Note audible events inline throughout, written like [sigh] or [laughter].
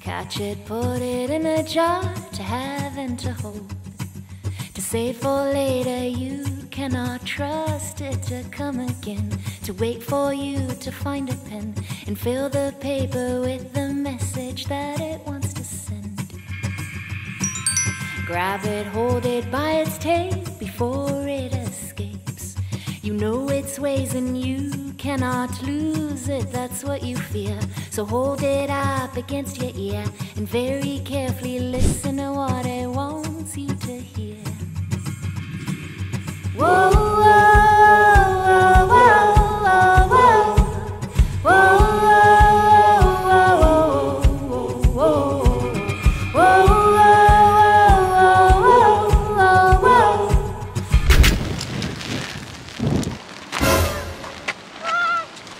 Catch it, put it in a jar to have and to hold. Save for later, you cannot trust it to come again. To wait for you to find a pen and fill the paper with the message that it wants to send. Grab it, hold it by its tail before it escapes. You know its ways and you cannot lose it, that's what you fear. So hold it up against your ear and very carefully listen to what it wants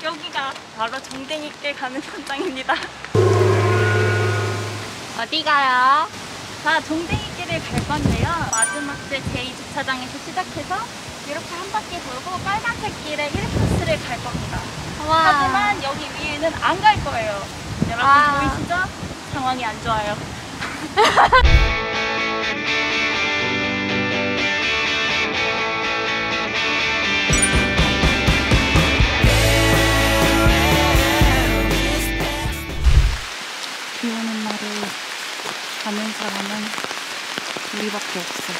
여기가 바로 정댕이길 가는 현장입니다. 어디 가요? 자, 정댕이 길을 갈 건데요. 마지막 제 제2주차장에서 시작해서 이렇게 한 바퀴 돌고 빨간색 길에 1코스를 갈 겁니다. 하지만 여기 위에는 안 갈 거예요. 여러분 아. 보이시죠? 상황이 안 좋아요. [laughs] 비 오는 날에 가는 사람은 우리밖에 없어.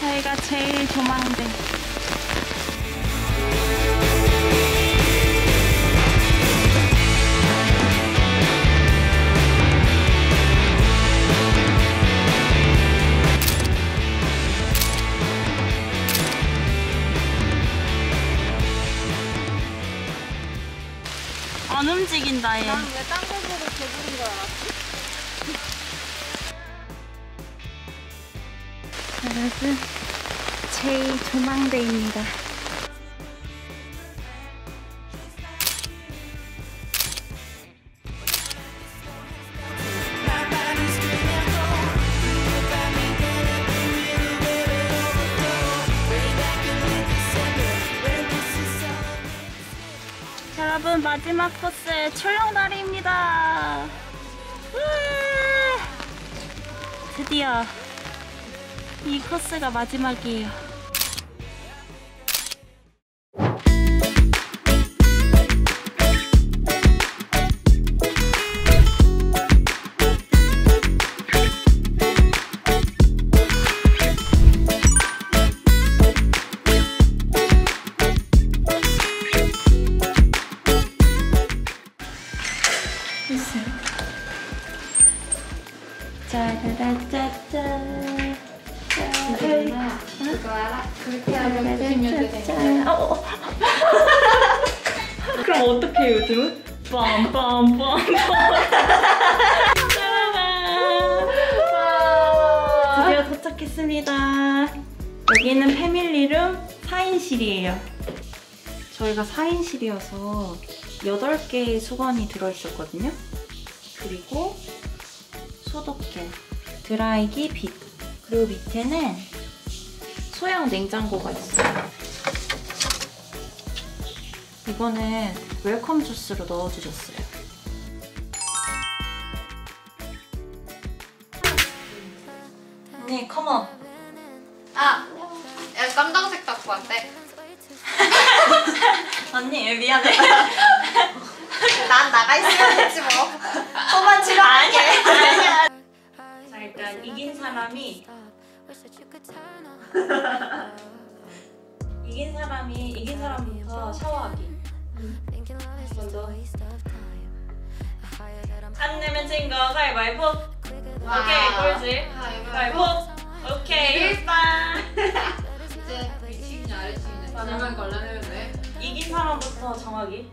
저희가 제일 조망대. 움직인다 얘. 왜딴 거 보고 개구리인 줄 알았지? 여러분 제일 조망대입니다. 여러분 마지막 코스 출렁다리입니다. 드디어 이 코스가 마지막이에요. 짜라라짜짜. [laughs] 그럼 어떻게 해요, 요즘은? 빰빰빰빰. 드디어 도착했습니다. 여기는 패밀리룸 4인실이에요. 저희가 4인실이어서 8개의 수건이 들어있었거든요. 그리고 소독젤, 드라이기 빗, 그리고 밑에는 소형 냉장고가 있어요. 이거는 welcome 주스로 넣어주셨어요. 네, come on. 아! 야 깜장색 갖고 왔대 [laughs] 언니, 미안해. [laughs] 난 나가 있으면 되지 뭐 [laughs] 소만 치료할게 아니야. 자, 일단 이긴 사람이 [laughs] 이긴 사람이 이긴 사람부터 샤워하기. 먼저. 안 내면 진거 가위바위보. 오케이, 꼴찌. 가위바위보. 오케이, 빵. 이제 위치이냐 아래치이냐 마지막에 걸려내면 돼 이긴 사람부터 정하기.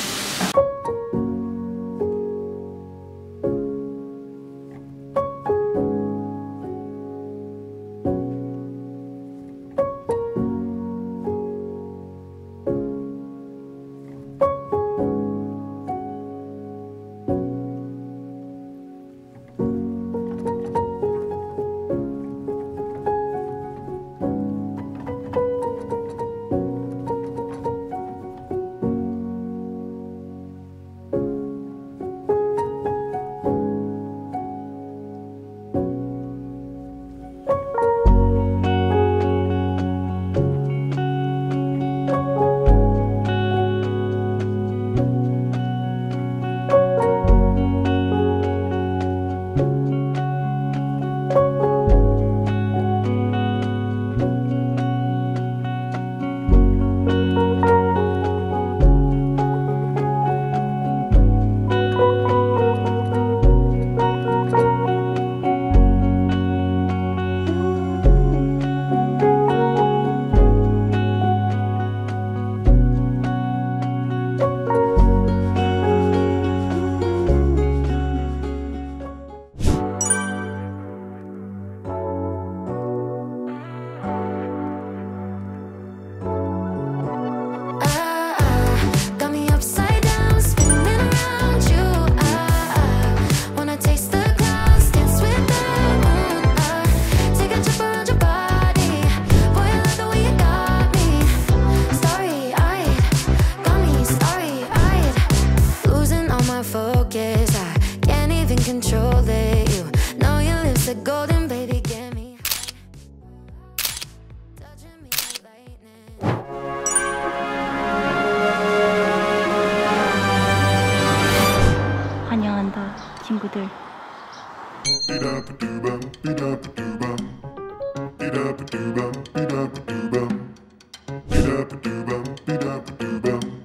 da ba do bum, be da.